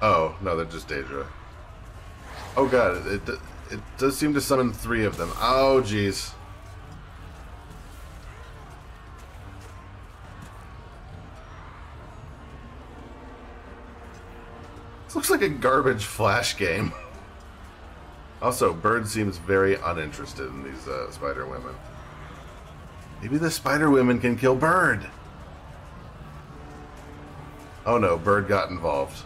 Oh, no, they're just Daedra. Oh god, it, it, it does seem to summon three of them. Oh, jeez. This looks like a garbage flash game. Also, Burd seems very uninterested in these uh, spider women. Maybe the spider women can kill Burd. Oh no, Burd got involved.